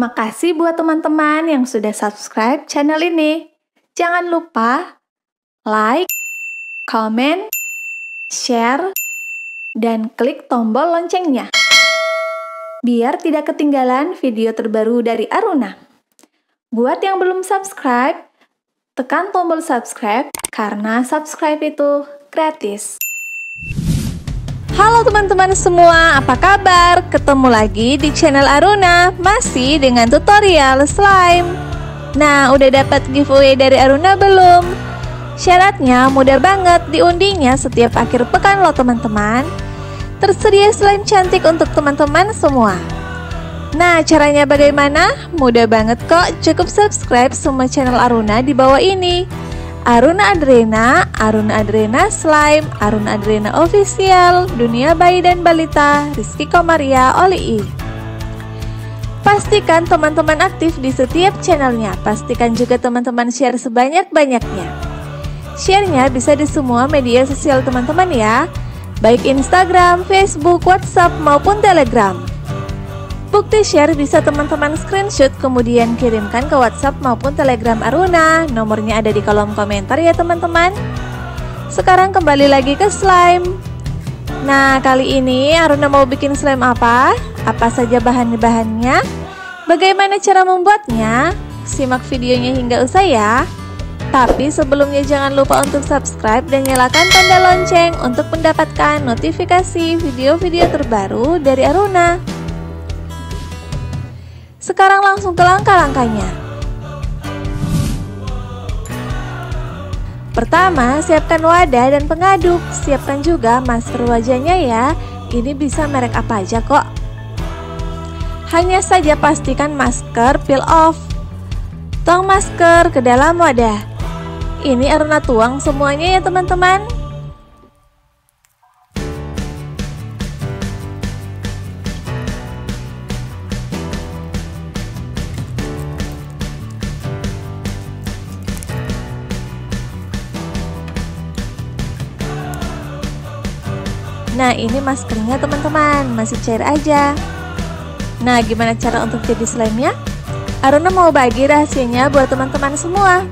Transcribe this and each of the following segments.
Makasih buat teman-teman yang sudah subscribe channel ini. Jangan lupa like, comment, share, dan klik tombol loncengnya. Biar tidak ketinggalan video terbaru dari Aruna. Buat yang belum subscribe, tekan tombol subscribe karena subscribe itu gratis. Halo teman-teman semua, apa kabar? Ketemu lagi di channel Aruna, masih dengan tutorial slime. Nah, udah dapat giveaway dari Aruna belum? Syaratnya mudah banget diundinya setiap akhir pekan loh teman-teman. Tersedia slime cantik untuk teman-teman semua. Nah, caranya bagaimana? Mudah banget kok, cukup subscribe semua channel Aruna di bawah ini. Aruna Adrena, Aruna Adrena Slime, Aruna Adrena Official, Dunia Bayi dan Balita, Rizky Komaria, Oli Pastikan teman-teman aktif di setiap channelnya, pastikan juga teman-teman share sebanyak-banyaknya. Sharenya bisa di semua media sosial teman-teman ya, baik Instagram, Facebook, WhatsApp maupun Telegram. Bukti share bisa teman-teman screenshot kemudian kirimkan ke WhatsApp maupun Telegram Aruna. Nomornya ada di kolom komentar ya teman-teman. Sekarang kembali lagi ke slime. Nah, kali ini Aruna mau bikin slime apa? Apa saja bahan-bahannya? Bagaimana cara membuatnya? Simak videonya hingga usai ya. Tapi sebelumnya jangan lupa untuk subscribe dan nyalakan tanda lonceng untuk mendapatkan notifikasi video-video terbaru dari Aruna. Sekarang langsung ke langkah-langkahnya. Pertama, siapkan wadah dan pengaduk. Siapkan juga masker wajahnya ya. Ini bisa merek apa aja kok. Hanya saja pastikan masker peel off. Tuang masker ke dalam wadah. Ini Aruna tuang semuanya ya teman-teman. Nah ini maskernya teman-teman. Masih cair aja. Nah gimana cara untuk jadi slime-nya? Aruna mau bagi rahasianya buat teman-teman semua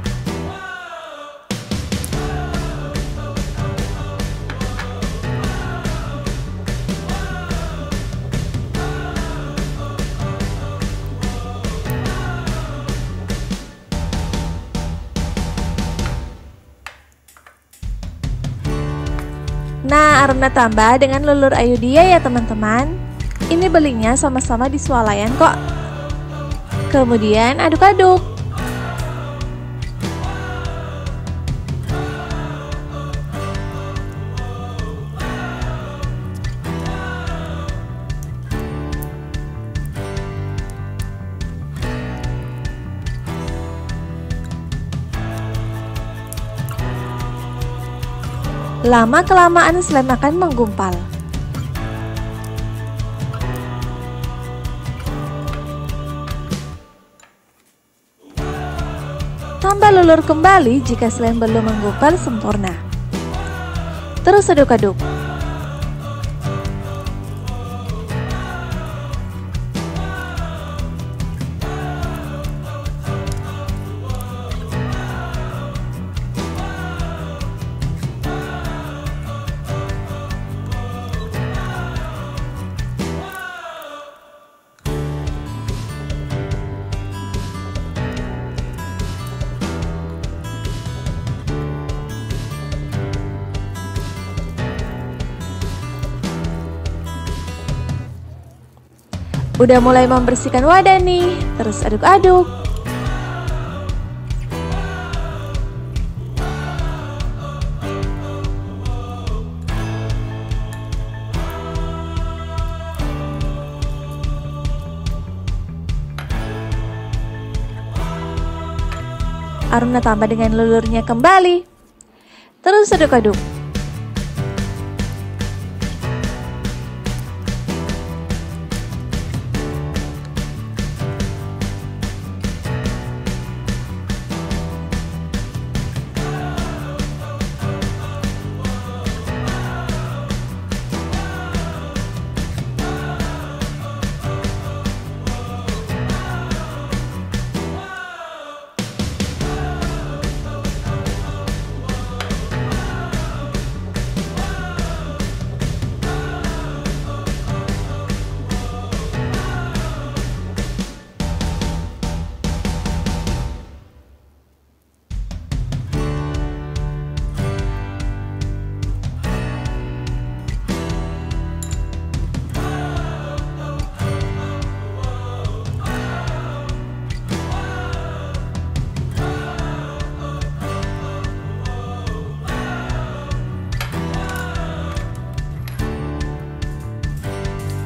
Nah, Aruna tambah dengan lulur ayu dia ya teman-teman. Ini belinya sama-sama di swalayan kok. Kemudian aduk-aduk. Lama-kelamaan slime akan menggumpal. Tambah lulur kembali jika slime belum menggumpal sempurna. Terus aduk-aduk. Udah mulai membersihkan wadah nih, terus aduk-aduk. Aruna tambah dengan lulurnya kembali. Terus aduk-aduk.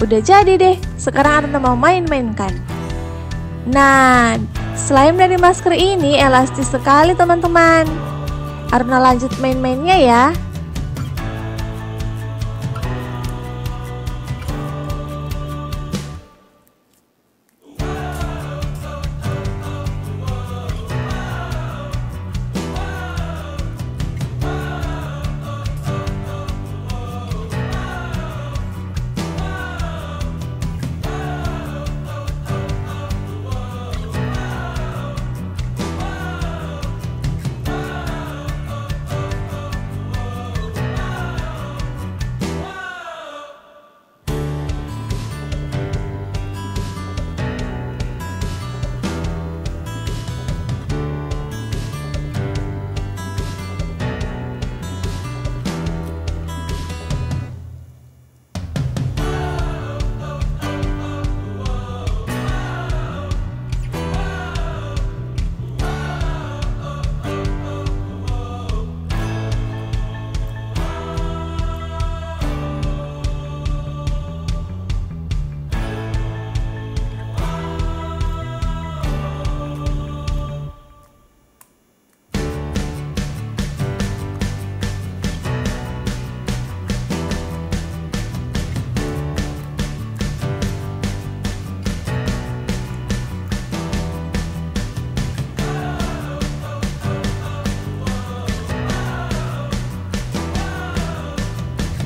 Udah jadi deh, sekarang Aruna mau main-mainkan. Nah, slime dari masker ini elastis sekali teman-teman. Aruna lanjut main-mainnya ya.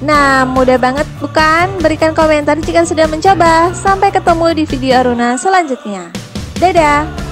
Nah, mudah banget bukan? Berikan komentar jika sudah mencoba. Sampai ketemu di video Aruna selanjutnya. Dadah!